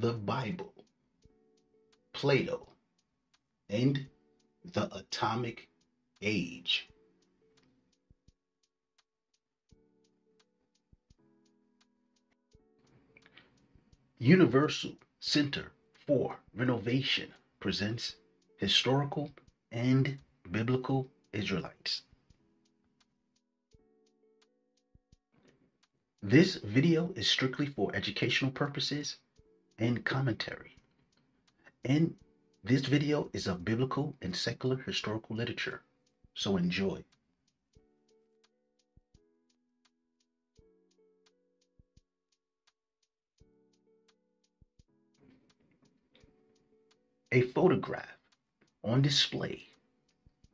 the Bible, Plato, and the atomic age. Universal Center for Renovation presents historical and biblical Israelites. This video is strictly for educational purposes and commentary. And this video is of biblical and secular historical literature, so enjoy. A photograph on display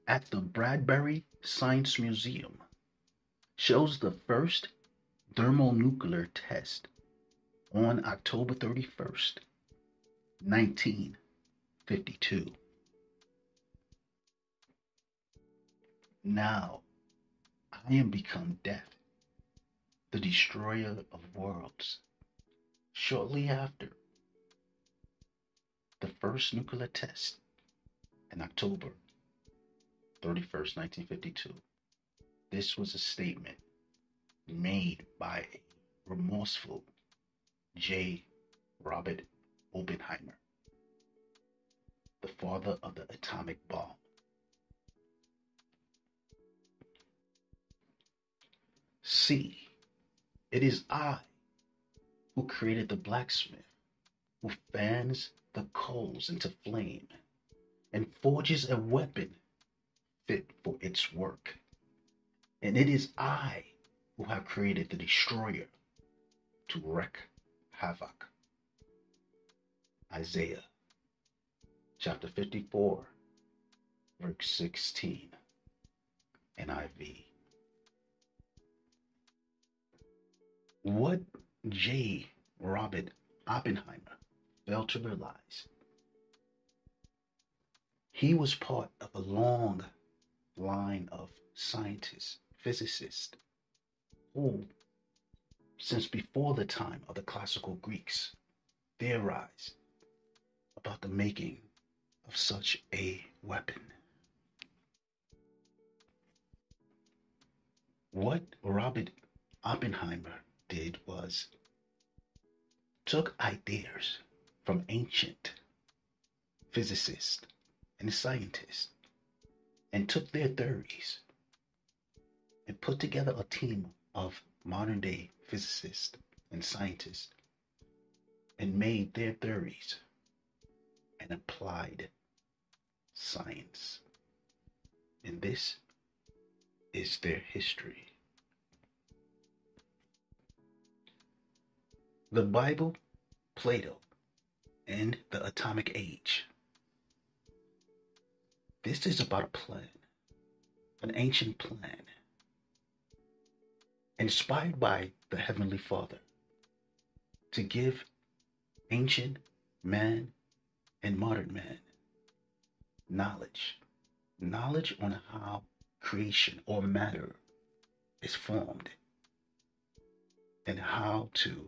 at the Bradbury Science Museum shows the first thermonuclear test on October 31st, 1952. Now I am become death, the destroyer of worlds. Shortly after the first nuclear test in October 31st, 1952, this was a statement made by a remorseful J. Robert Oppenheimer, the father of the atomic bomb. See, it is I who created the blacksmith who fans the coals into flame and forges a weapon fit for its work. And it is I who have created the destroyer to wreak havoc. Isaiah chapter 54, verse 16, NIV. What J. Robert Oppenheimer failed to realize, he was part of a long line of scientists, physicists, who, since before the time of the classical Greeks, theorized about the making of such a weapon. What Robert Oppenheimer did was took ideas from ancient physicists and scientists and took their theories and put together a team of modern day physicists and scientists and made their theories and applied science. And this is their history. The Bible, Plato, and the atomic age. This is about a plan, an ancient plan inspired by the Heavenly Father to give ancient man and modern man knowledge. Knowledge on how creation or matter is formed and how to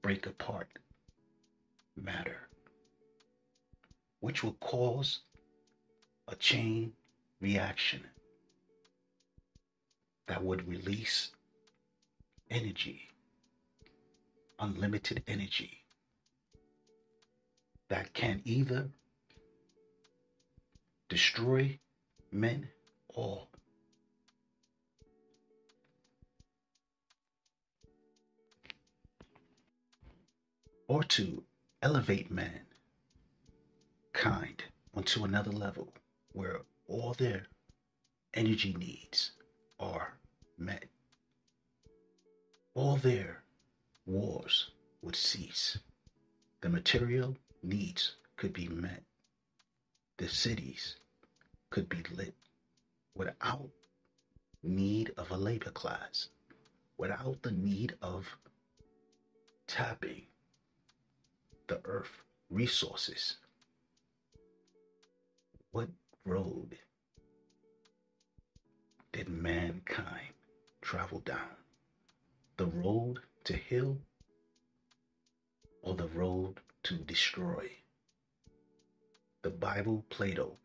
break apart matter, which will cause a chain reaction that would release energy, unlimited energy, that can either destroy men or or to elevate man kind onto another level where all their energy needs are met, all their wars would cease. The material needs could be met. The cities could be lit without need of a labor class, without the need of tapping the earth resources. What road did mankind travel down? The road to hell or the road to destroy. The Bible, Plato,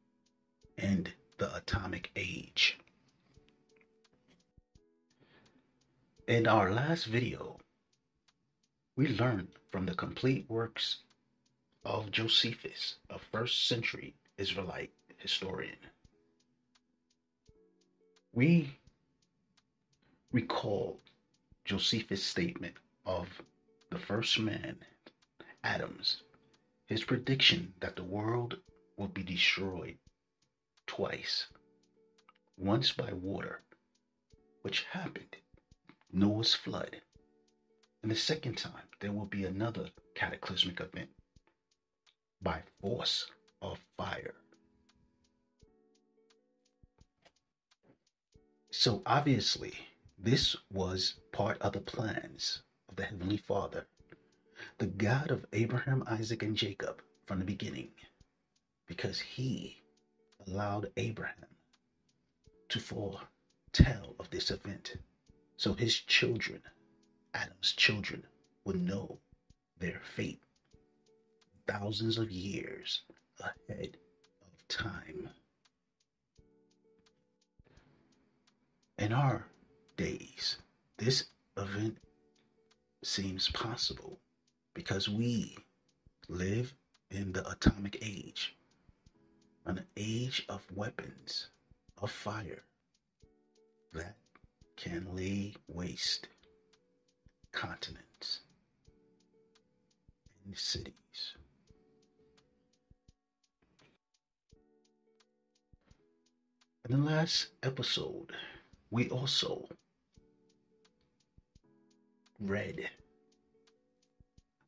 and the atomic age. In our last video, we learned from the complete works of Josephus, a first century Israelite historian. We recall Josephus' statement of the first man, Adams, his prediction that the world will be destroyed twice, once by water, which happened, Noah's flood, and the second time there will be another cataclysmic event by force of fire. So obviously, this was part of the plans of the Heavenly Father, the God of Abraham, Isaac, and Jacob from the beginning, because he allowed Abraham to foretell of this event so his children, Adam's children, would know their fate thousands of years ahead of time. In our days, this event seems possible because we live in the atomic age, an age of weapons, of fire that can lay waste continents and cities. In the last episode, we also read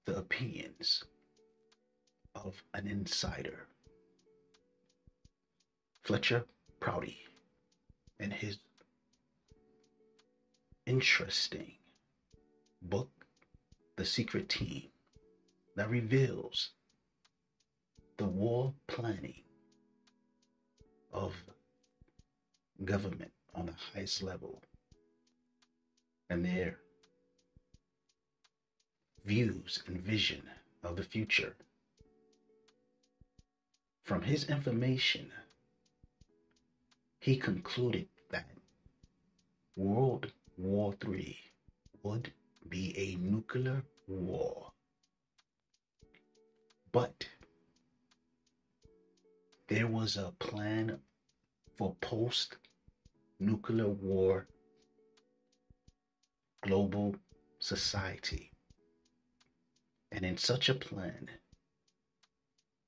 the opinions of an insider, Fletcher Prouty, and his interesting book, The Secret Team, that reveals the war planning of government on the highest level and their views and vision of the future. From his information, he concluded that World War III would be a nuclear war. But there was a plan for post nuclear war global society. And in such a plan,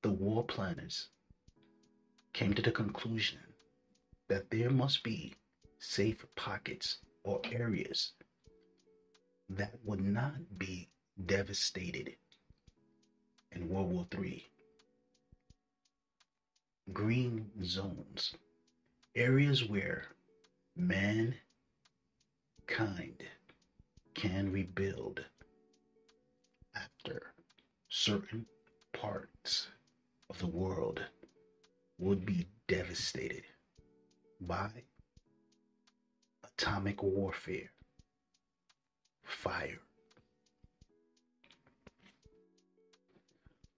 the war planners came to the conclusion that there must be safe pockets or areas that would not be devastated in World War III. Green zones, areas where mankind can rebuild after certain parts of the world would be devastated by atomic warfare, fire.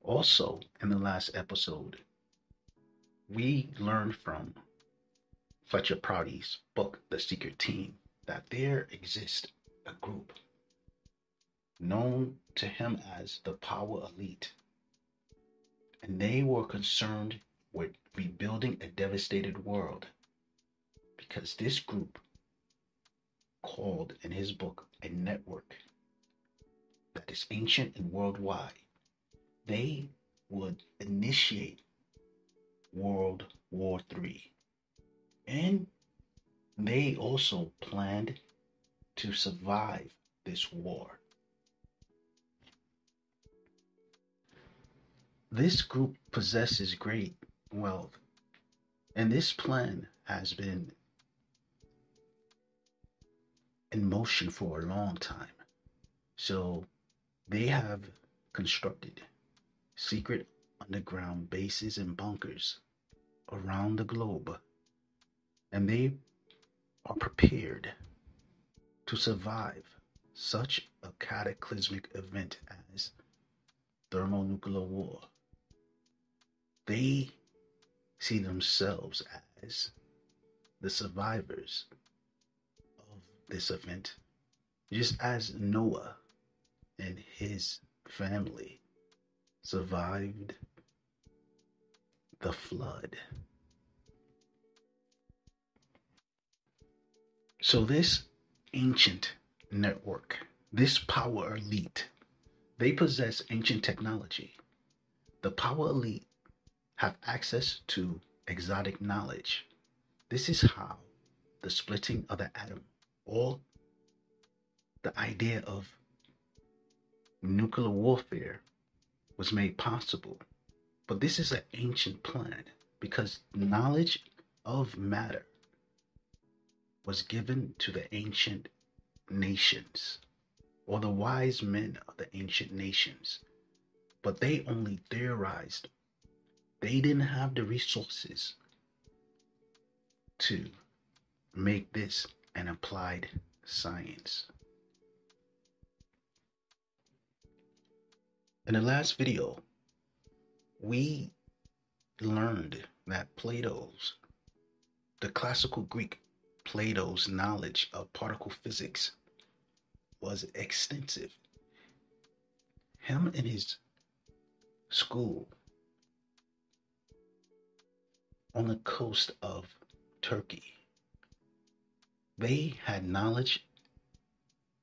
Also, in the last episode, we learned from Fletcher Prouty's book, The Secret Team, that there exists a group known to him as the Power Elite. And they were concerned with rebuilding a devastated world because this group called in his book a network that is ancient and worldwide. They would initiate World War III and they also planned to survive this war. This group possesses great wealth, and this plan has been in motion for a long time. So they have constructed secret underground bases and bunkers around the globe and they are prepared to survive such a cataclysmic event as thermonuclear war. They see themselves as the survivors of this event, just as Noah and his family survived the flood. So, this ancient network, this power elite, they possess ancient technology. The power elite have access to exotic knowledge. This is how the splitting of the atom or the idea of nuclear warfare was made possible. But this is an ancient plan because knowledge of matter was given to the ancient nations or the wise men of the ancient nations. But they only theorized. They didn't have the resources to make this an applied science. In the last video, we learned that Plato's, the classical Greek Plato's knowledge of particle physics was extensive. Him and his school on the coast of Turkey, they had knowledge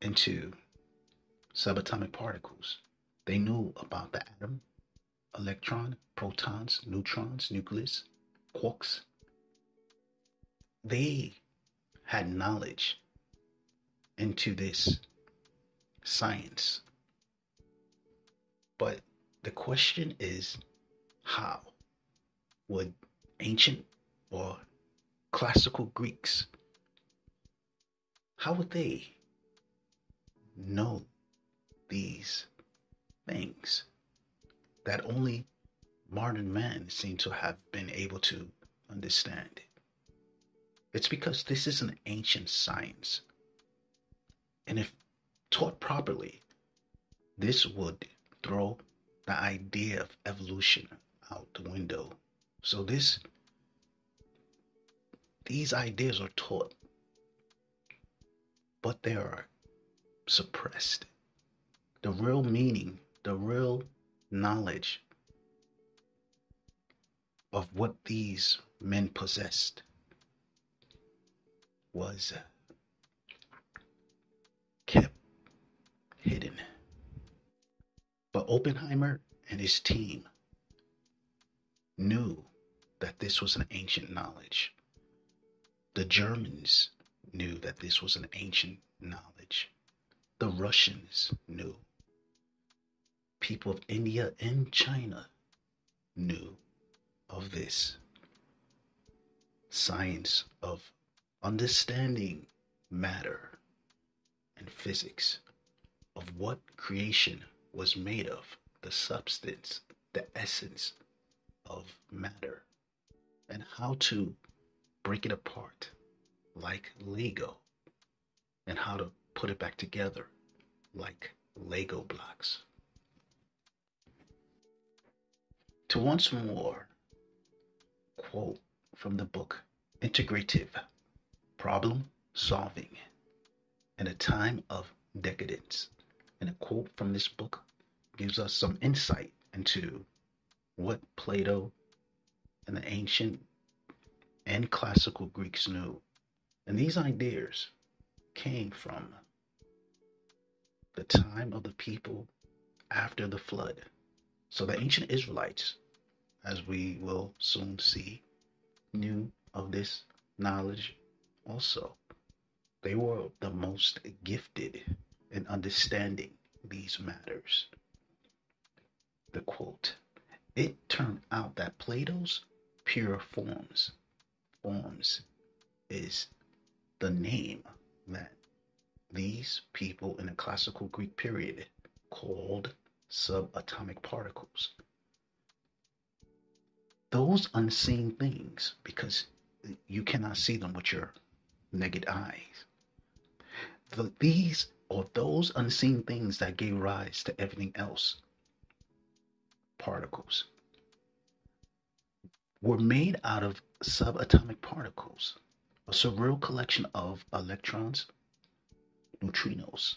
into subatomic particles. They knew about the atom, electron, protons, neutrons, nucleus, quarks. They had knowledge into this science. But the question is how would ancient or classical Greeks how would they know these things that only modern man seem to have been able to understand? It's because this is an ancient science. And if taught properly, this would throw the idea of evolution out the window. So this these ideas are taught, but they are suppressed. The real meaning, the real knowledge of what these men possessed was kept hidden. But Oppenheimer and his team knew that this was an ancient knowledge. The Germans knew that this was an ancient knowledge. The Russians knew. People of India and China knew of this science of understanding matter and physics of what creation was made of, the substance, the essence of matter, and how to break it apart like Lego, and how to put it back together like Lego blocks. To once more quote from the book Integrative Problem Solving in a Time of Decadence. And a quote from this book gives us some insight into what Plato and the ancient and classical Greeks knew. And these ideas came from the time of the people after the flood. So the ancient Israelites, as we will soon see, knew of this knowledge also. They were the most gifted in understanding these matters. The quote It turned out that Plato's pure forms, forms is the name that these people in the classical Greek period called subatomic particles. Those unseen things, because you cannot see them with your naked eyes, the, these or those unseen things that gave rise to everything else particles were made out of subatomic particles, a surreal collection of electrons, neutrinos,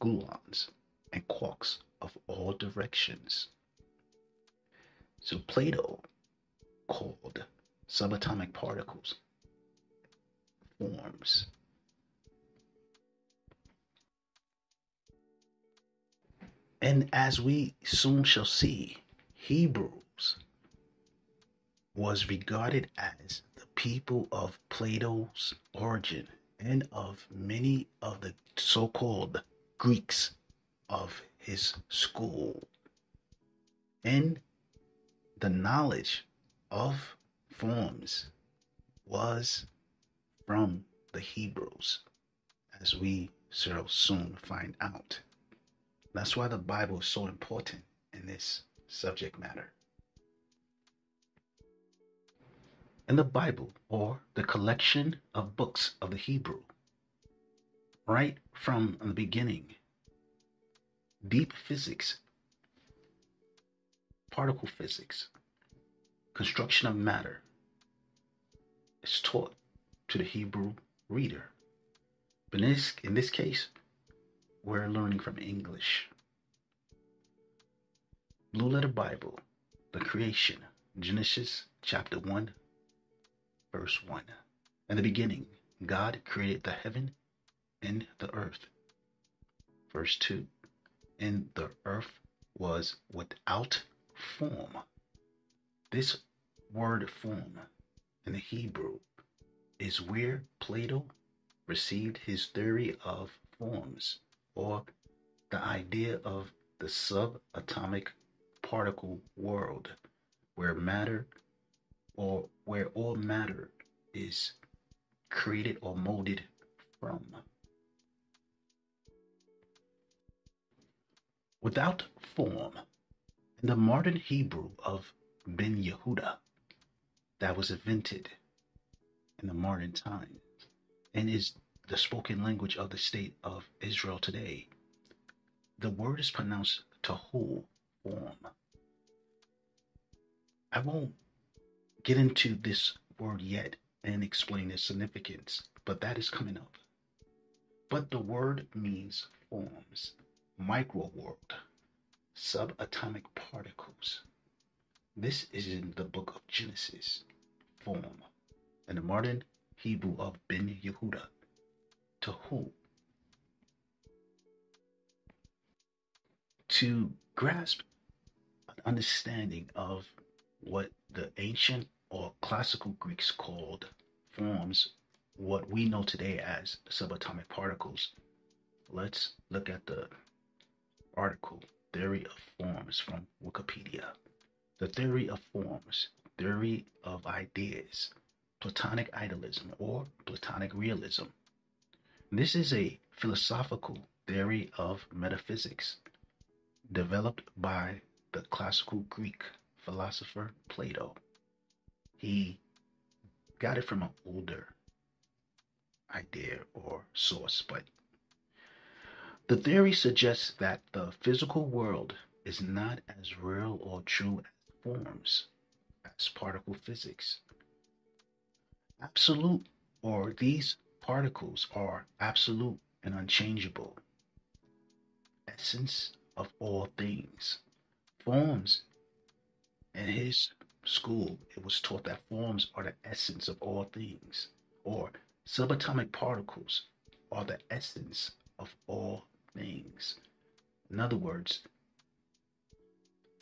gluons, and quarks of all directions. So Plato called subatomic particles forms. And as we soon shall see, Hebrews was regarded as the people of Plato's origin and of many of the so called Greeks of his school. And the knowledge of forms was from the Hebrews, as we shall soon find out. That's why the Bible is so important in this subject matter. In the Bible, or the collection of books of the Hebrew, right from the beginning, deep physics, particle physics, construction of matter is taught to the Hebrew reader. But in this, in this case, we're learning from English. Blue Letter Bible, the creation, Genesis chapter 1, verse 1. In the beginning, God created the heaven and the earth. Verse 2. And the earth was without form. This word form in the Hebrew is where Plato received his theory of forms or the idea of the subatomic particle world where matter or where all matter is created or molded from. Without form, in the modern Hebrew of Ben Yehuda that was invented in the modern times and is the spoken language of the state of Israel today. The word is pronounced tahu form. I won't get into this word yet and explain its significance, but that is coming up. But the word means forms, micro world, subatomic particles. This is in the book of Genesis, form, in the modern Hebrew of Ben Yehuda tohu? To grasp an understanding of what the ancient or classical Greeks called forms, what we know today as subatomic particles, let's look at the article Theory of Forms from Wikipedia. The theory of forms, theory of ideas, Platonic idealism or Platonic realism this is a philosophical theory of metaphysics developed by the classical Greek philosopher Plato. He got it from an older idea or source, but the theory suggests that the physical world is not as real or true as forms as particle physics. Absolute or these Particles are absolute and unchangeable, essence of all things. Forms, in his school, it was taught that forms are the essence of all things, or subatomic particles are the essence of all things. In other words,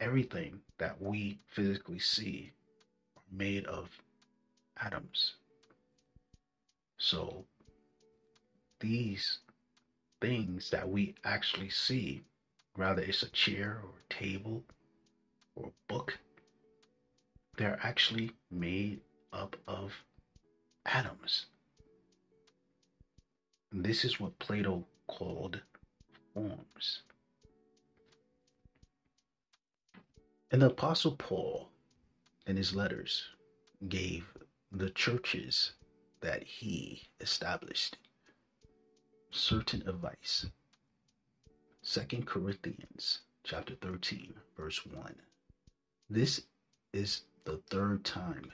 everything that we physically see are made of atoms. So these things that we actually see, whether it's a chair or a table or a book, they're actually made up of atoms. And this is what Plato called forms. And the Apostle Paul, in his letters, gave the churches that he established certain advice. Second Corinthians chapter 13, verse 1. This is the third time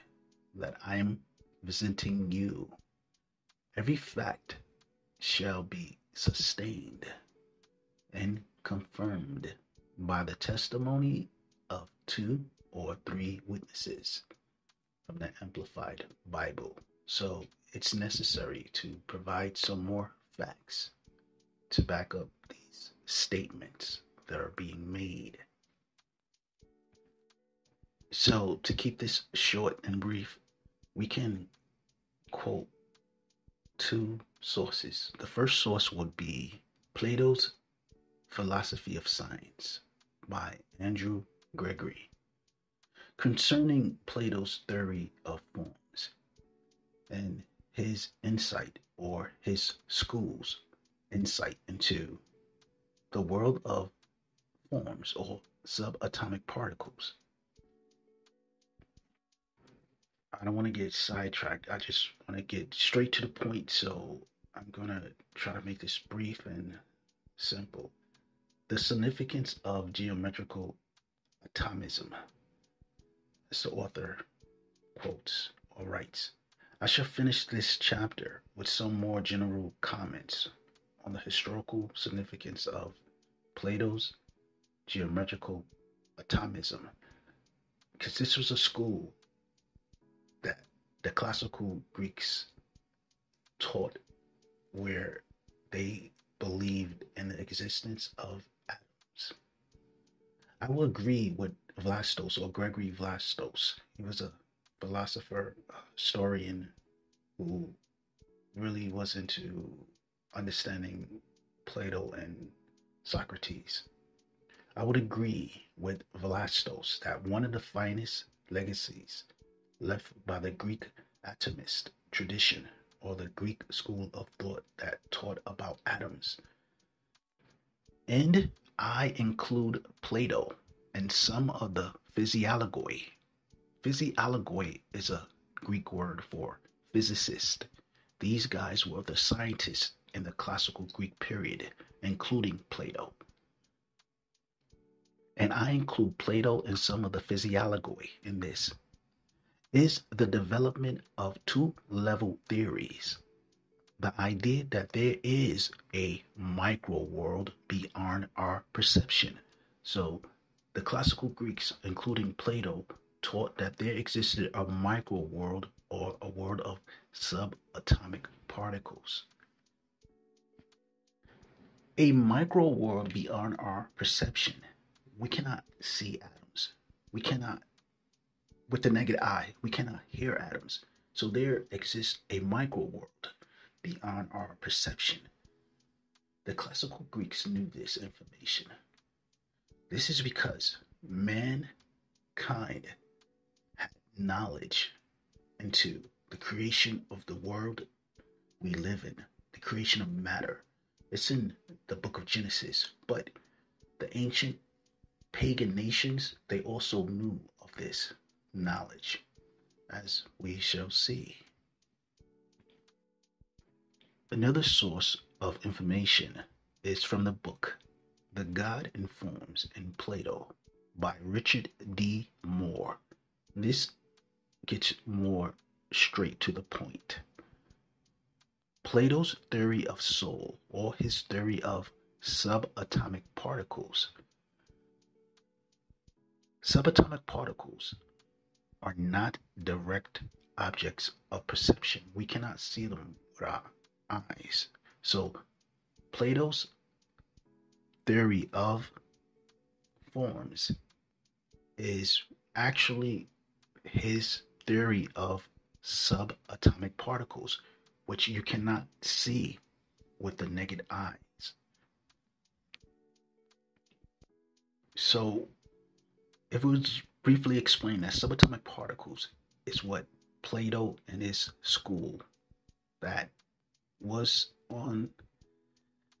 that I am visiting you. Every fact shall be sustained and confirmed by the testimony of two or three witnesses from the Amplified Bible. So it's necessary to provide some more facts to back up these statements that are being made. So, to keep this short and brief, we can quote two sources. The first source would be Plato's Philosophy of Science by Andrew Gregory. Concerning Plato's theory of forms and his insight or his school's insight into the world of forms or subatomic particles. I don't want to get sidetracked. I just want to get straight to the point. So I'm going to try to make this brief and simple. The significance of geometrical atomism. As the author quotes or writes, I shall finish this chapter with some more general comments on the historical significance of Plato's geometrical atomism, because this was a school the classical Greeks taught where they believed in the existence of atoms. I will agree with Vlastos or Gregory Vlastos. He was a philosopher, historian who really was into understanding Plato and Socrates. I would agree with Vlastos that one of the finest legacies left by the Greek atomist tradition or the Greek school of thought that taught about atoms. And I include Plato and some of the physiologoi. Physiologoi is a Greek word for physicist. These guys were the scientists in the classical Greek period, including Plato. And I include Plato and some of the physiologoi in this is the development of two level theories. The idea that there is a micro world beyond our perception. So, the classical Greeks, including Plato, taught that there existed a micro world or a world of subatomic particles. A micro world beyond our perception. We cannot see atoms. We cannot with the naked eye, we cannot hear atoms. So there exists a micro world beyond our perception. The classical Greeks knew this information. This is because mankind had knowledge into the creation of the world we live in, the creation of matter. It's in the book of Genesis, but the ancient pagan nations, they also knew of this knowledge, as we shall see. Another source of information is from the book The God and Forms in Plato by Richard D. Mohr. This gets more straight to the point. Plato's theory of soul, or his theory of subatomic particles. Subatomic particles are not direct objects of perception. We cannot see them with our eyes. So, Plato's theory of forms is actually his theory of subatomic particles, which you cannot see with the naked eyes. So, if we briefly explain that subatomic particles is what Plato and his school that was on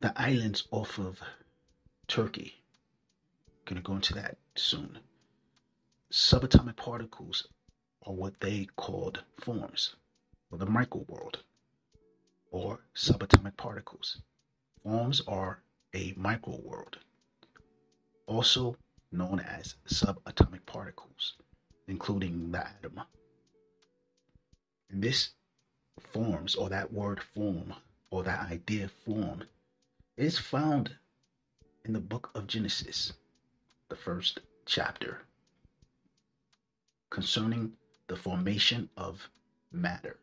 the islands off of Turkey. Gonna go into that soon. Subatomic particles are what they called forms, or the micro world, or subatomic particles. Forms are a micro world. Also, known as subatomic particles, including the atom. And this forms, or that word form, or that idea form, is found in the book of Genesis, the first chapter, concerning the formation of matter.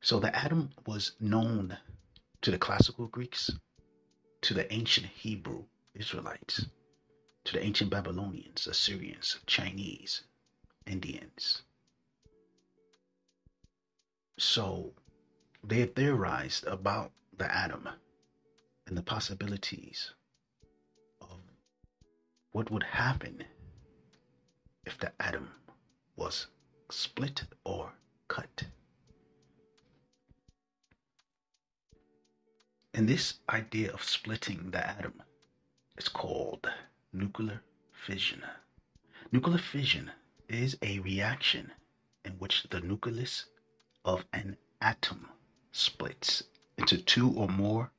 So the atom was known to the classical Greeks, to the ancient Hebrew Israelites, to the ancient Babylonians, Assyrians, Chinese, Indians. So they theorized about the atom and the possibilities of what would happen if the atom was split or cut. And this idea of splitting the atom is called nuclear fission. Nuclear fission is a reaction in which the nucleus of an atom splits into two or more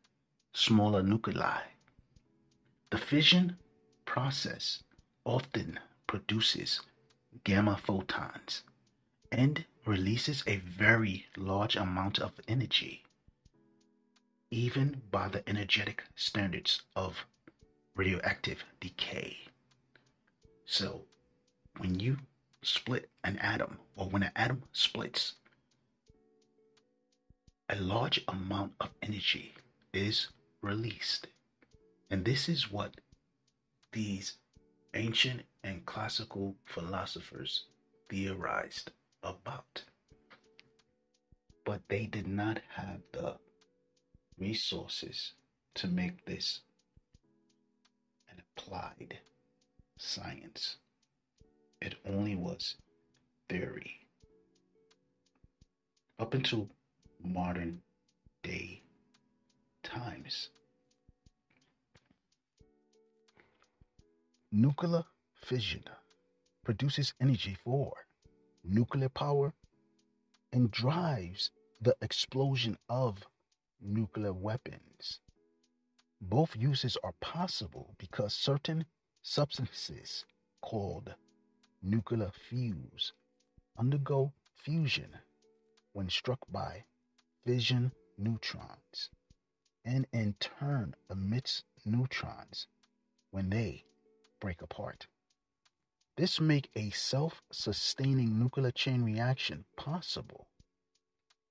smaller nuclei. The fission process often produces gamma photons and releases a very large amount of energy even by the energetic standards of radioactive decay. So, when you split an atom, or when an atom splits, a large amount of energy is released. And this is what these ancient and classical philosophers theorized about. But they did not have the resources to make this an applied science. It only was theory. Up until modern day times. Nuclear fission produces energy for nuclear power and drives the explosion of nuclear weapons. Both uses are possible because certain substances called nuclear fuels undergo fusion when struck by fission neutrons and in turn emits neutrons when they break apart. This make a self-sustaining nuclear chain reaction possible,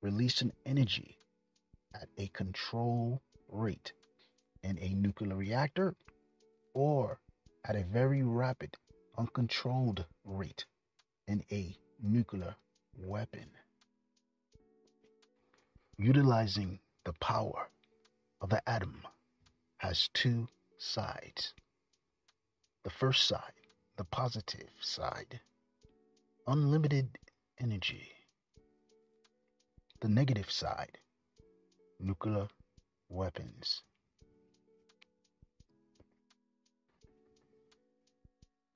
releasing energy at a control rate in a nuclear reactor or at a very rapid, uncontrolled rate in a nuclear weapon. Utilizing the power of the atom has two sides. The first side, the positive side, unlimited energy. The negative side, nuclear weapons.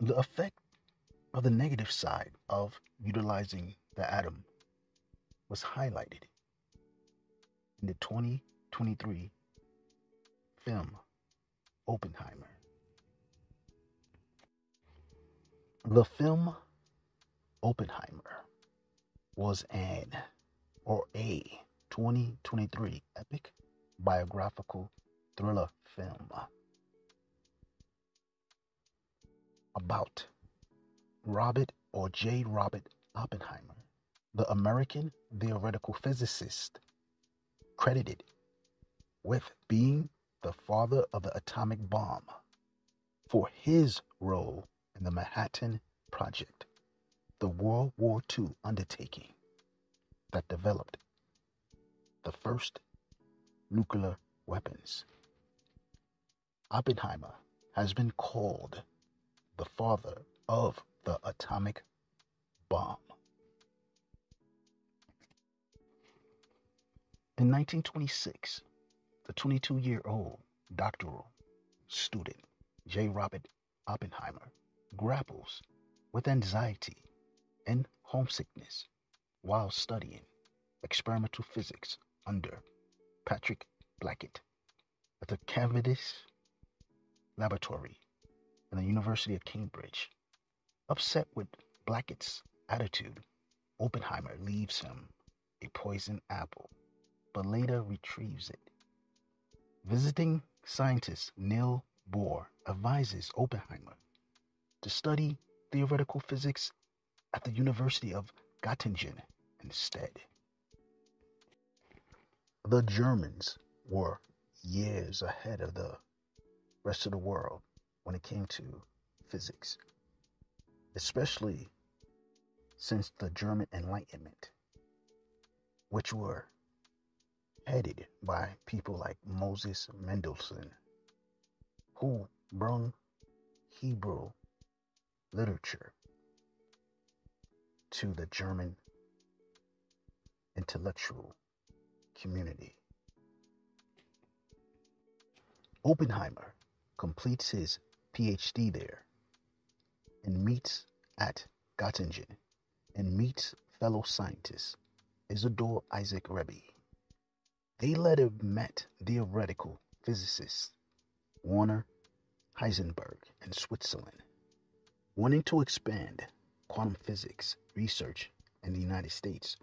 The effect of the negative side of utilizing the atom was highlighted in the 2023 film Oppenheimer. The film Oppenheimer was an or a 2023 epic biographical thriller film about Robert or J. Robert Oppenheimer, the American theoretical physicist credited with being the father of the atomic bomb for his role in the Manhattan Project, the World War II undertaking that developed the first nuclear weapons. Oppenheimer has been called the father of the atomic bomb. In 1926, the 22 year old doctoral student J. Robert Oppenheimer grapples with anxiety and homesickness while studying experimental physics under Patrick Blackett, at the Cavendish Laboratory in the University of Cambridge. Upset with Blackett's attitude, Oppenheimer leaves him a poisoned apple, but later retrieves it. Visiting scientist Niels Bohr advises Oppenheimer to study theoretical physics at the University of Göttingen instead. The Germans were years ahead of the rest of the world when it came to physics, especially since the German Enlightenment, which were headed by people like Moses Mendelssohn, who brought Hebrew literature to the German intellectual community. Oppenheimer completes his PhD there and meets at Göttingen and meets fellow scientist Isidor Isaac Rabi. They later met theoretical physicist Werner Heisenberg in Switzerland. Wanting to expand quantum physics research in the United States,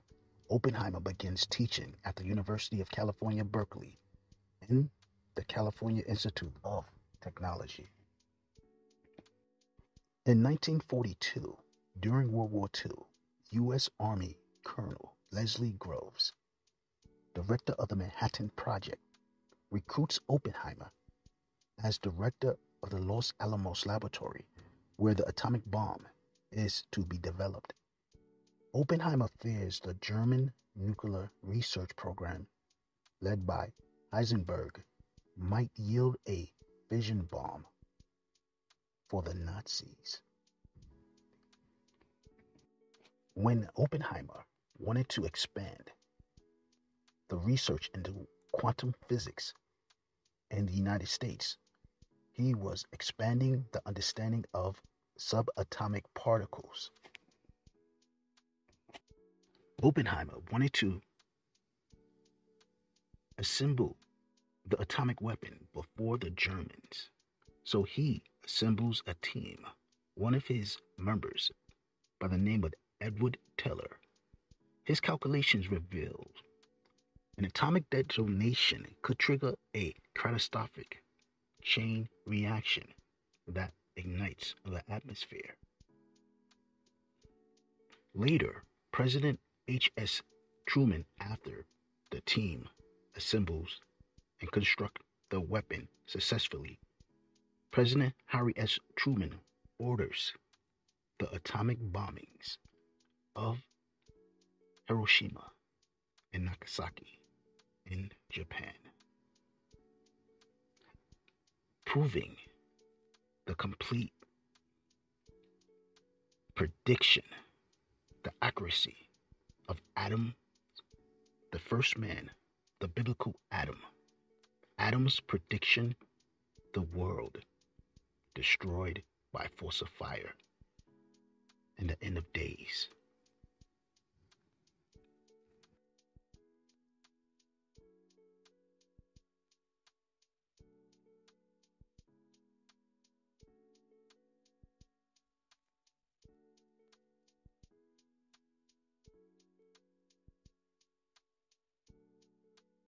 Oppenheimer begins teaching at the University of California, Berkeley, in the California Institute of Technology. In 1942, during World War II, U.S. Army Colonel Leslie Groves, director of the Manhattan Project, recruits Oppenheimer as director of the Los Alamos Laboratory, where the atomic bomb is to be developed. Oppenheimer fears the German nuclear research program, led by Heisenberg, might yield a fission bomb for the Nazis. When Oppenheimer wanted to expand the research into quantum physics in the United States, he was expanding the understanding of subatomic particles. Oppenheimer wanted to assemble the atomic weapon before the Germans. So he assembles a team. One of his members, by the name of Edward Teller, his calculations revealed an atomic detonation could trigger a catastrophic chain reaction that ignites the atmosphere. Later, President H.S. Truman, after the team assembles and construct the weapon successfully, President Harry S. Truman orders the atomic bombings of Hiroshima and Nagasaki in Japan, proving the complete prediction, the accuracy of Adam, the first man, the biblical Adam. Adam's prediction, the world destroyed by force of fire in the end of days.